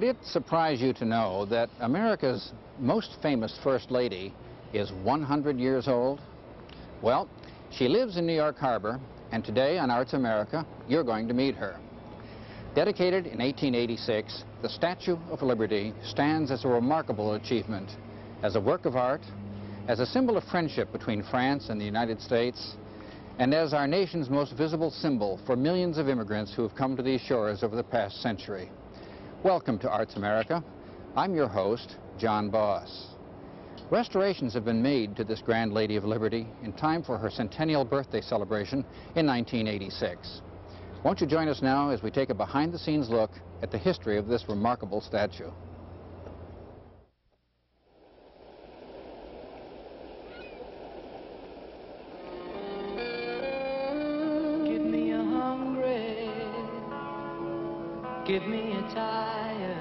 Would it surprise you to know that America's most famous First Lady is 100 years old? Well, she lives in New York Harbor, and today on Arts America, you're going to meet her. Dedicated in 1886, the Statue of Liberty stands as a remarkable achievement, as a work of art, as a symbol of friendship between France and the United States, and as our nation's most visible symbol for millions of immigrants who have come to these shores over the past century. Welcome to Arts America. I'm your host, John Bos. Restorations have been made to this Grand Lady of Liberty in time for her centennial birthday celebration in 1986. Won't you join us now as we take a behind-the-scenes look at the history of this remarkable statue. Give me a tired,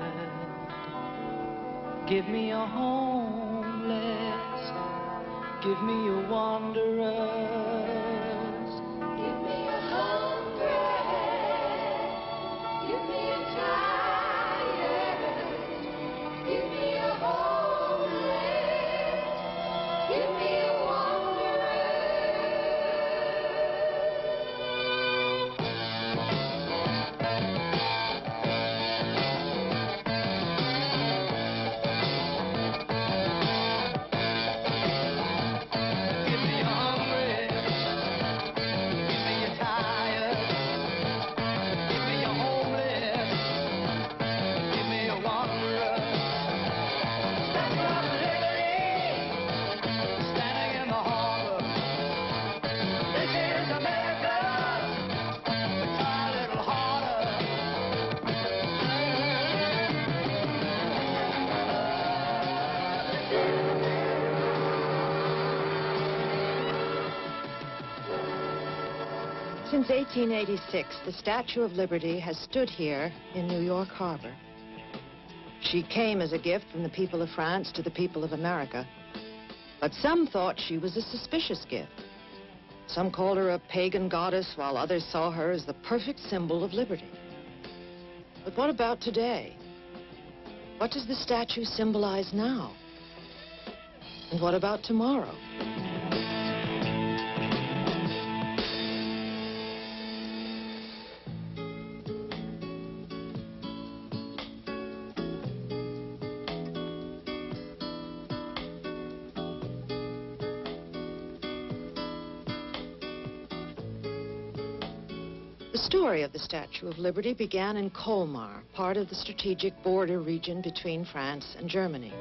give me a homeless, give me a wanderer. Since 1886, the Statue of Liberty has stood here in New York Harbor. She came as a gift from the people of France to the people of America. But some thought she was a suspicious gift. Some called her a pagan goddess, while others saw her as the perfect symbol of liberty. But what about today? What does the statue symbolize now? And what about tomorrow? The story of the Statue of Liberty began in Colmar, part of the strategic border region between France and Germany.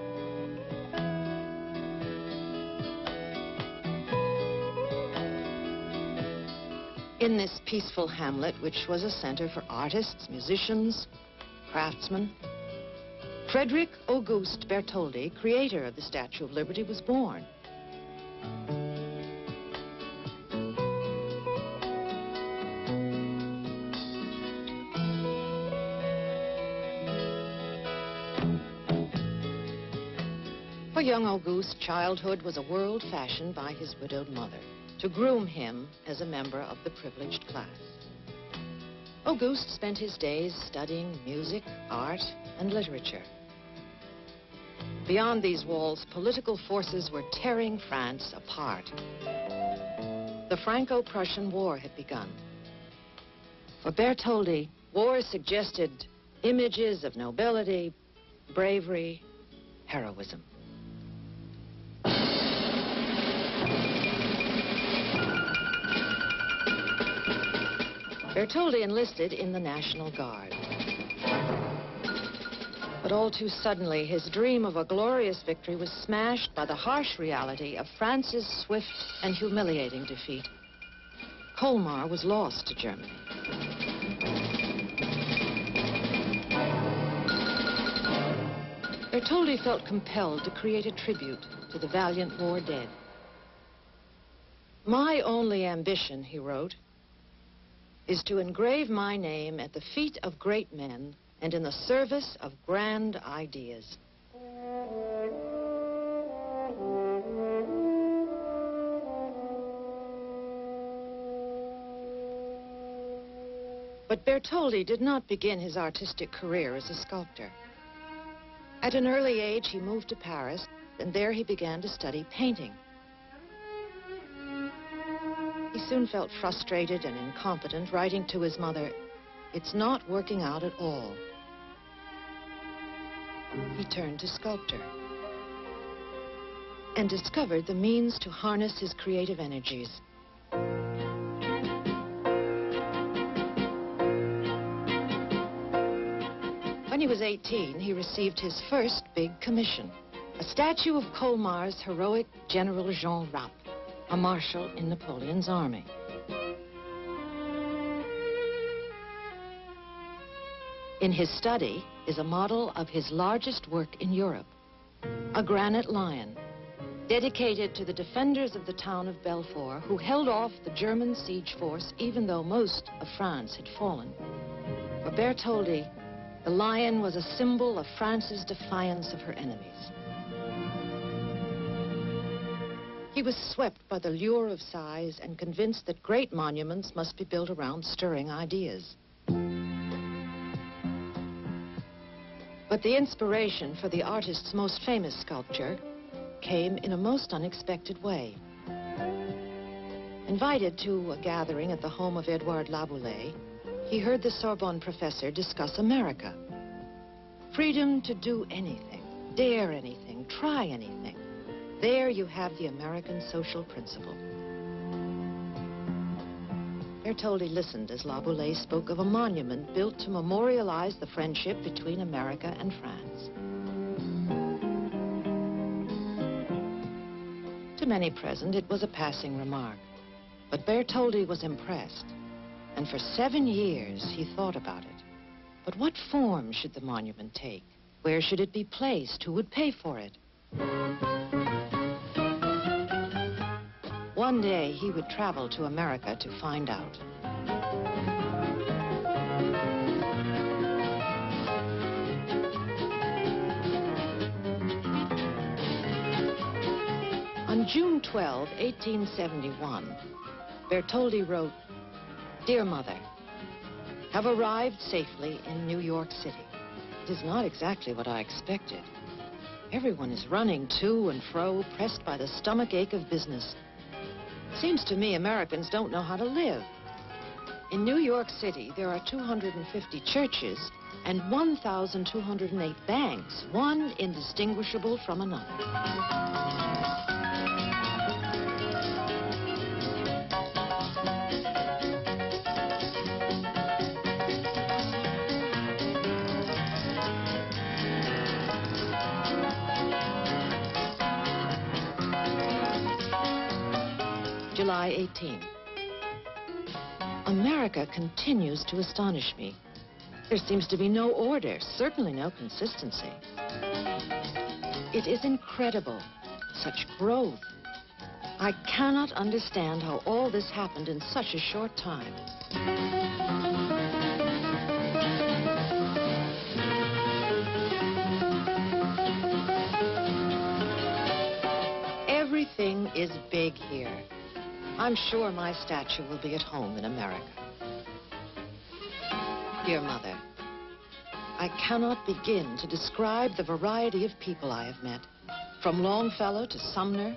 In this peaceful hamlet, which was a center for artists, musicians, craftsmen, Frederick Auguste Bartholdi, creator of the Statue of Liberty, was born. Young childhood was a world fashioned by his widowed mother to groom him as a member of the privileged class. Auguste spent his days studying music, art, and literature. Beyond these walls, political forces were tearing France apart. The Franco-Prussian War had begun. For Bartholdi, war suggested images of nobility, bravery, heroism. Bartholdi enlisted in the National Guard. But all too suddenly, his dream of a glorious victory was smashed by the harsh reality of France's swift and humiliating defeat. Colmar was lost to Germany. Bartholdi felt compelled to create a tribute to the valiant war dead. My only ambition, he wrote, is to engrave my name at the feet of great men and in the service of grand ideas. But Bartholdi did not begin his artistic career as a sculptor. At an early age, he moved to Paris, and there he began to study painting. He soon felt frustrated and incompetent, writing to his mother, It's not working out at all. He turned to sculpture and discovered the means to harness his creative energies. When he was 18, he received his first big commission, a statue of Colmar's heroic General Jean Rapp, a marshal in Napoleon's army. In his study is a model of his largest work in Europe, a granite lion, dedicated to the defenders of the town of Belfort, who held off the German siege force even though most of France had fallen. For Bartholdi, the lion was a symbol of France's defiance of her enemies. He was swept by the lure of size and convinced that great monuments must be built around stirring ideas. But the inspiration for the artist's most famous sculpture came in a most unexpected way. Invited to a gathering at the home of Edouard Laboulaye, he heard the Sorbonne professor discuss America. Freedom to do anything, dare anything, try anything. There you have the American social principle. Bartholdi listened as Laboulaye spoke of a monument built to memorialize the friendship between America and France. To many present, it was a passing remark. But Bartholdi was impressed. And for seven years, he thought about it. But what form should the monument take? Where should it be placed? Who would pay for it? One day, he would travel to America to find out. On June 12, 1871, Bartholdi wrote, Dear Mother, have arrived safely in New York City. It is not exactly what I expected. Everyone is running to and fro, pressed by the stomach ache of business. Seems to me Americans don't know how to live. In New York City, there are 250 churches and 1,208 banks, one indistinguishable from another. July 18. America continues to astonish me. There seems to be no order, certainly no consistency. It is incredible, such growth. I cannot understand how all this happened in such a short time. Everything is big here. I'm sure my statue will be at home in America. Dear Mother, I cannot begin to describe the variety of people I have met. From Longfellow to Sumner,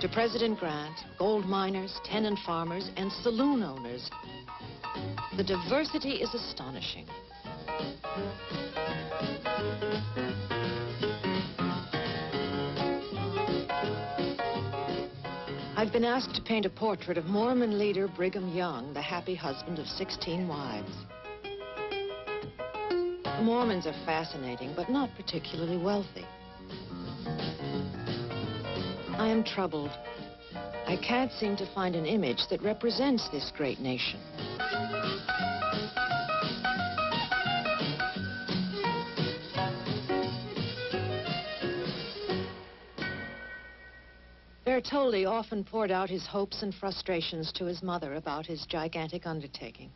to President Grant, gold miners, tenant farmers, and saloon owners. The diversity is astonishing. I've been asked to paint a portrait of Mormon leader Brigham Young, the happy husband of 16 wives. Mormons are fascinating, but not particularly wealthy. I am troubled. I can't seem to find an image that represents this great nation. Bartholdi often poured out his hopes and frustrations to his mother about his gigantic undertaking.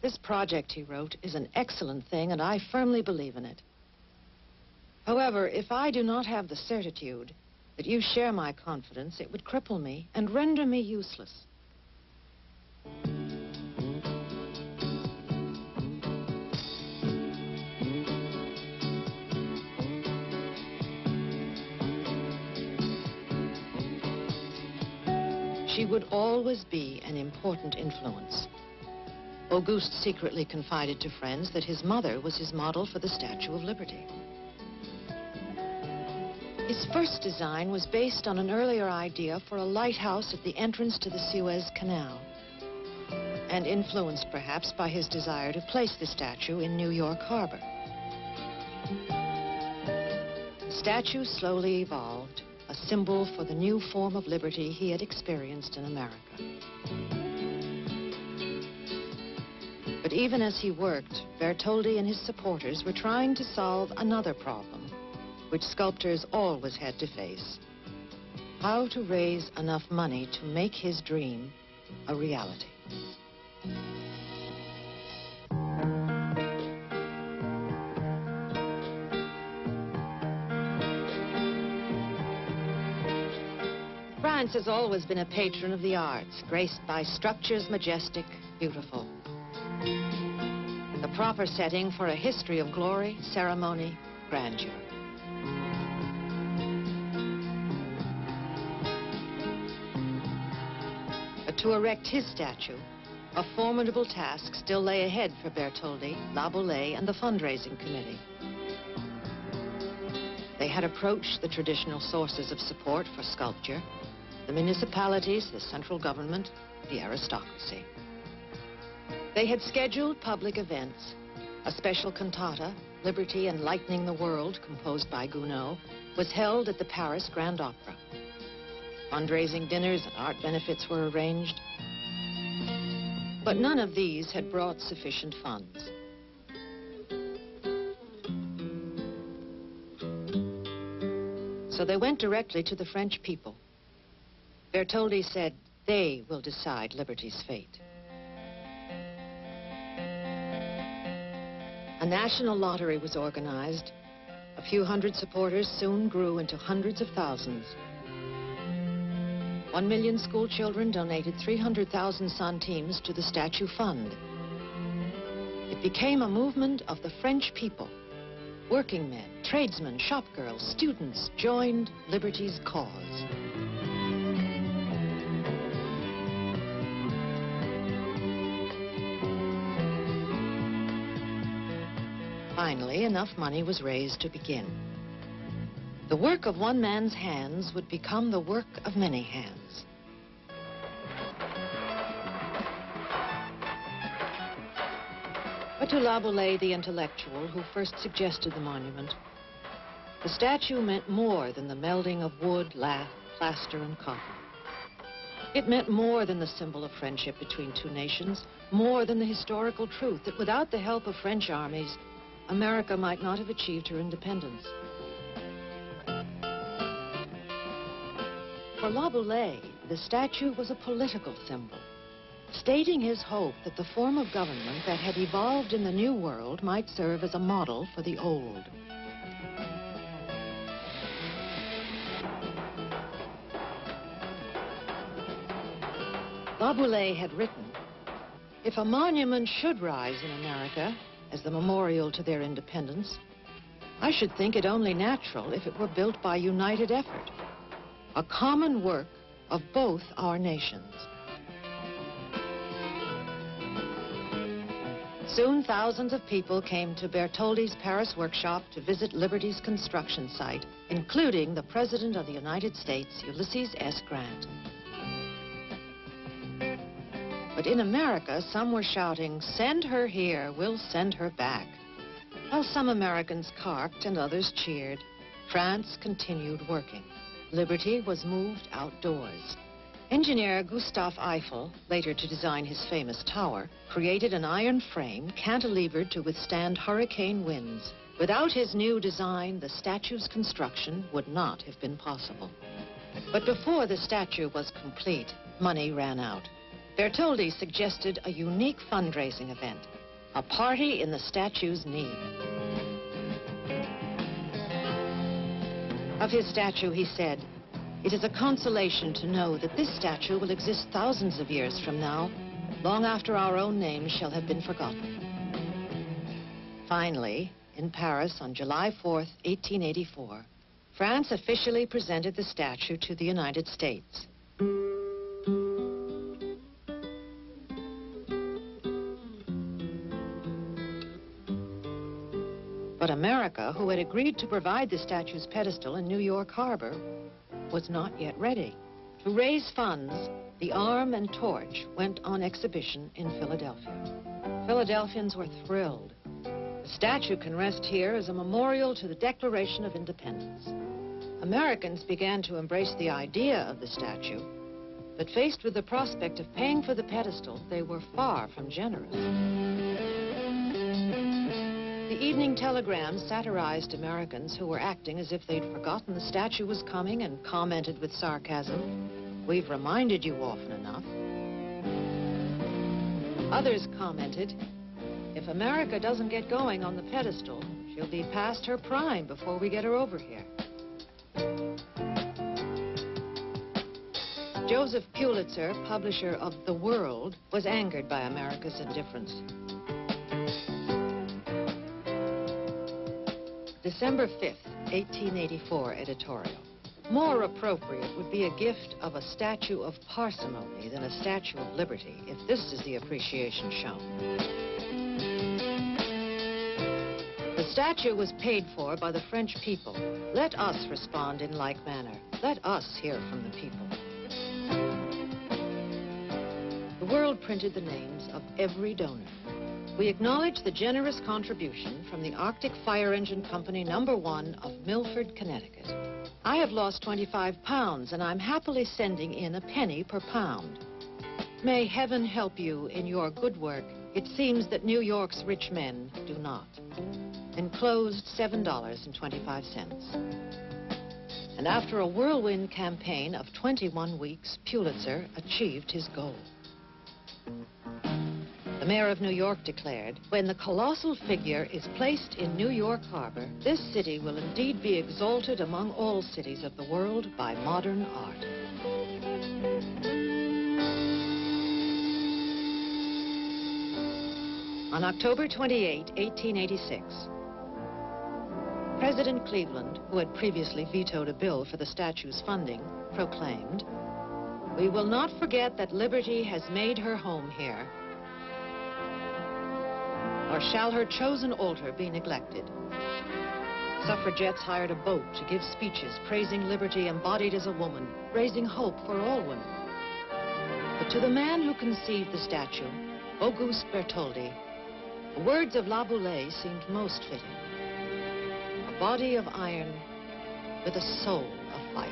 This project, he wrote, is an excellent thing, and I firmly believe in it. However, if I do not have the certitude that you share my confidence, it would cripple me and render me useless. Would always be an important influence. Auguste secretly confided to friends that his mother was his model for the Statue of Liberty. His first design was based on an earlier idea for a lighthouse at the entrance to the Suez Canal, and influenced perhaps by his desire to place the statue in New York Harbor. The statue slowly evolved, symbol for the new form of liberty he had experienced in America. But even as he worked, Bartholdi and his supporters were trying to solve another problem, which sculptors always had to face. How to raise enough money to make his dream a reality. France has always been a patron of the arts, graced by structures majestic, beautiful. The proper setting for a history of glory, ceremony, grandeur. But to erect his statue, a formidable task still lay ahead for Bartholdi, Laboulaye, and the fundraising committee. They had approached the traditional sources of support for sculpture, the municipalities, the central government, the aristocracy. They had scheduled public events. A special cantata, Liberty Enlightening the World, composed by Gounod, was held at the Paris Grand Opera. Fundraising dinners and art benefits were arranged. But none of these had brought sufficient funds. So they went directly to the French people. Bartholdi said they will decide liberty's fate. A national lottery was organized. A few hundred supporters soon grew into hundreds of thousands. One million school children donated 300,000 centimes to the statue fund. It became a movement of the French people. Working men, tradesmen, shopgirls, students joined liberty's cause. Finally, enough money was raised to begin. The work of one man's hands would become the work of many hands. But to Laboulaye, the intellectual, who first suggested the monument, the statue meant more than the melding of wood, lath, plaster, and copper. It meant more than the symbol of friendship between two nations, more than the historical truth that without the help of French armies, America might not have achieved her independence. For Laboulaye, the statue was a political symbol, stating his hope that the form of government that had evolved in the New World might serve as a model for the Old. Laboulaye had written, if a monument should rise in America as the memorial to their independence, I should think it only natural if it were built by united effort, a common work of both our nations. Soon thousands of people came to Bartholdi's Paris workshop to visit Liberty's construction site, including the President of the United States, Ulysses S. Grant. But in America, some were shouting, send her here, we'll send her back. While some Americans carked and others cheered, France continued working. Liberty was moved outdoors. Engineer Gustave Eiffel, later to design his famous tower, created an iron frame cantilevered to withstand hurricane winds. Without his new design, the statue's construction would not have been possible. But before the statue was complete, money ran out. Bartholdi suggested a unique fundraising event, a party in the statue's need. Of his statue, he said, it is a consolation to know that this statue will exist thousands of years from now, long after our own names shall have been forgotten. Finally, in Paris on July 4th, 1884, France officially presented the statue to the United States. But America, who had agreed to provide the statue's pedestal in New York Harbor, was not yet ready. To raise funds, the arm and torch went on exhibition in Philadelphia. Philadelphians were thrilled. The statue can rest here as a memorial to the Declaration of Independence. Americans began to embrace the idea of the statue, but faced with the prospect of paying for the pedestal, they were far from generous. The Evening Telegram satirized Americans who were acting as if they'd forgotten the statue was coming and commented with sarcasm, We've reminded you often enough. Others commented, if America doesn't get going on the pedestal, she'll be past her prime before we get her over here. Joseph Pulitzer, publisher of The World, was angered by America's indifference. December 5th, 1884 editorial. More appropriate would be a gift of a statue of parsimony than a statue of liberty, if this is the appreciation shown. The statue was paid for by the French people. Let us respond in like manner. Let us hear from the people. The world printed the names of every donor. We acknowledge the generous contribution from the Arctic Fire Engine Company number one of Milford, Connecticut. I have lost 25 pounds and I'm happily sending in a penny per pound. May heaven help you in your good work. It seems that New York's rich men do not. Enclosed $7.25. And after a whirlwind campaign of 21 weeks, Pulitzer achieved his goal. The mayor of New York declared, when the colossal figure is placed in New York Harbor, this city will indeed be exalted among all cities of the world by modern art. On October 28, 1886, President Cleveland, who had previously vetoed a bill for the statue's funding, proclaimed, We will not forget that liberty has made her home here, nor shall her chosen altar be neglected. Suffragettes hired a boat to give speeches praising liberty embodied as a woman, raising hope for all women. But to the man who conceived the statue, Auguste Bartholdi, the words of Laboulaye seemed most fitting. A body of iron with a soul of fire.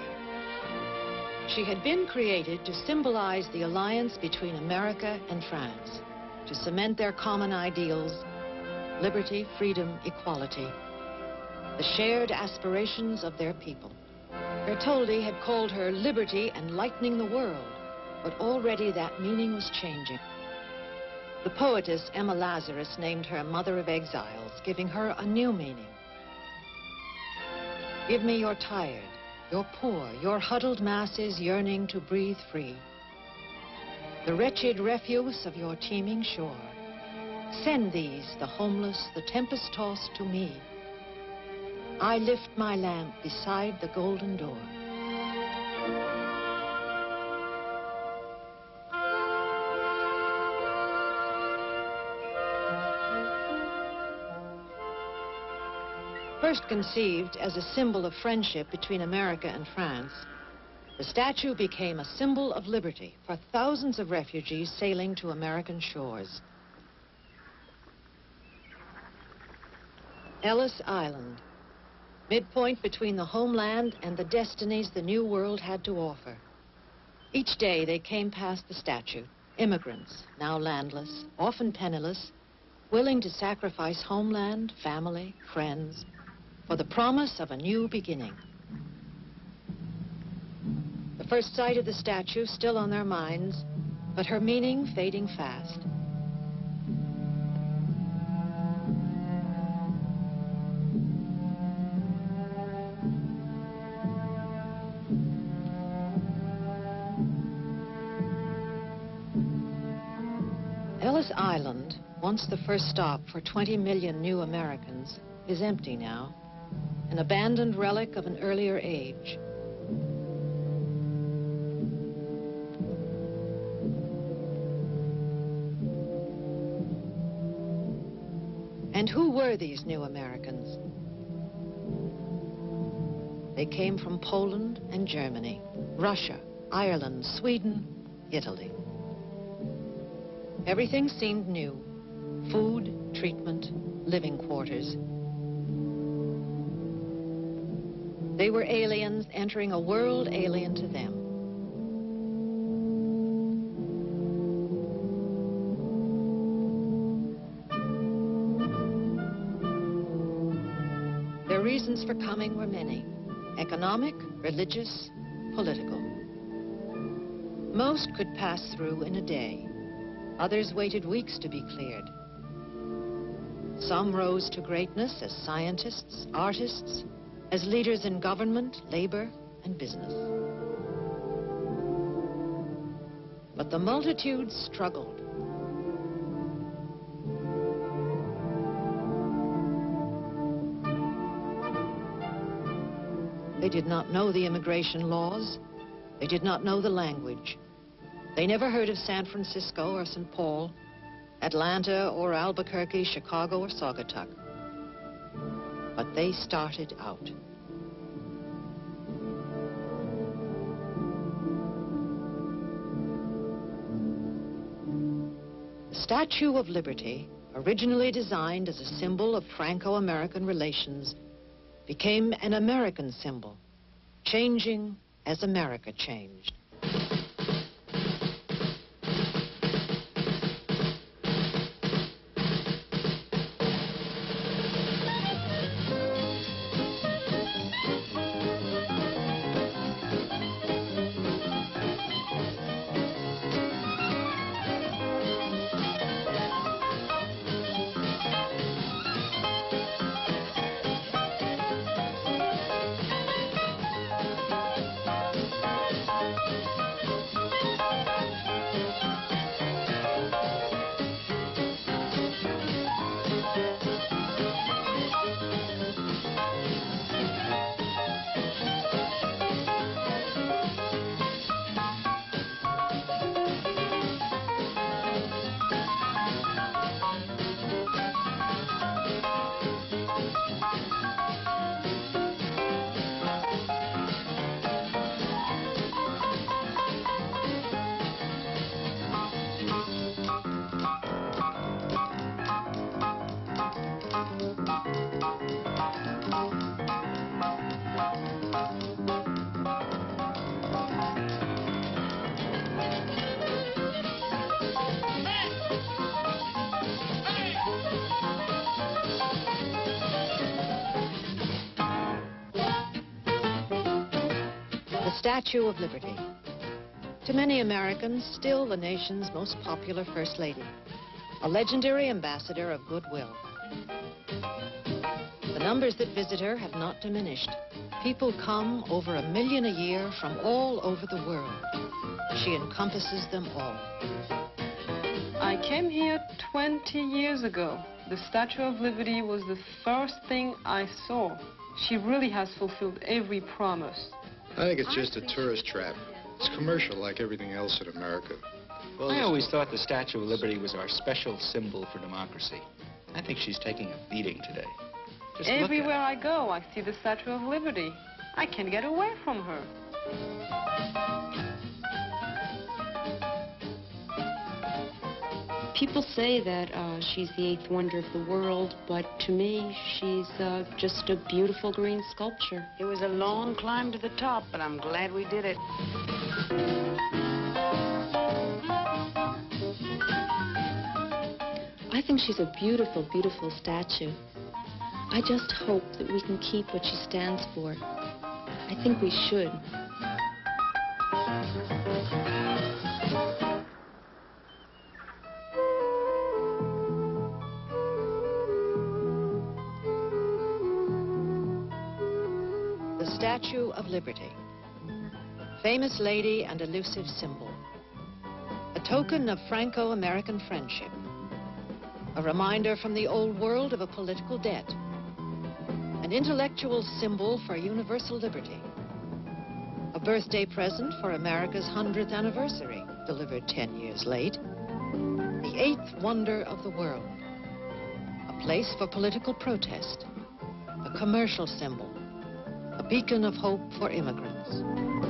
She had been created to symbolize the alliance between America and France, to cement their common ideals, liberty, freedom, equality, the shared aspirations of their people. Bartholdi had called her liberty enlightening the world, but already that meaning was changing. The poetess Emma Lazarus named her Mother of Exiles, giving her a new meaning. Give me your tired, your poor, your huddled masses yearning to breathe free. The wretched refuse of your teeming shore. Send these, the homeless, the tempest-tossed, to me. I lift my lamp beside the golden door. First conceived as a symbol of friendship between America and France, the statue became a symbol of liberty for thousands of refugees sailing to American shores. Ellis Island, midpoint between the homeland and the destinies the New World had to offer. Each day they came past the statue, immigrants, now landless, often penniless, willing to sacrifice homeland, family, friends, for the promise of a new beginning. The first sight of the statue still on their minds, but her meaning fading fast. Once the first stop for 20 million new Americans, is empty now, an abandoned relic of an earlier age. And who were these new Americans? They came from Poland and Germany, Russia, Ireland, Sweden, Italy. Everything seemed new. Food, treatment, living quarters. They were aliens entering a world alien to them. Their reasons for coming were many. Economic, religious, political. Most could pass through in a day. Others waited weeks to be cleared. Some rose to greatness as scientists, artists, as leaders in government, labor, and business. But the multitude struggled. They did not know the immigration laws. They did not know the language. They never heard of San Francisco or St. Paul, Atlanta or Albuquerque, Chicago or Saugatuck. But they started out. The Statue of Liberty, originally designed as a symbol of Franco-American relations, became an American symbol, changing as America changed. Statue of Liberty. To many Americans, still the nation's most popular First Lady. A legendary ambassador of goodwill. The numbers that visit her have not diminished. People come over a million a year from all over the world. She encompasses them all. I came here 20 years ago. The Statue of Liberty was the first thing I saw. She really has fulfilled every promise. I think it's just a tourist trap. It's commercial like everything else in America. Well, I always thought the Statue of Liberty was our special symbol for democracy. I think she's taking a beating today. Just look at Everywhere. I go, I see the Statue of Liberty. I can't get away from her. People say that uh, she's the eighth wonder of the world, but to me, she's uh, just a beautiful green sculpture. It was a long climb to the top, but I'm glad we did it. I think she's a beautiful, beautiful statue. I just hope that we can keep what she stands for. I think we should. Liberty. Famous lady and elusive symbol. A token of Franco-American friendship. A reminder from the old world of a political debt. An intellectual symbol for universal liberty. A birthday present for America's 100th anniversary, delivered 10 years late. The eighth wonder of the world. A place for political protest, a commercial symbol, a beacon of hope for immigrants.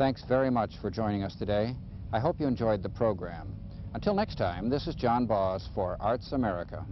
Thanks very much for joining us today. I hope you enjoyed the program. Until next time, this is John Bos for Arts America.